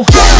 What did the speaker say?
go.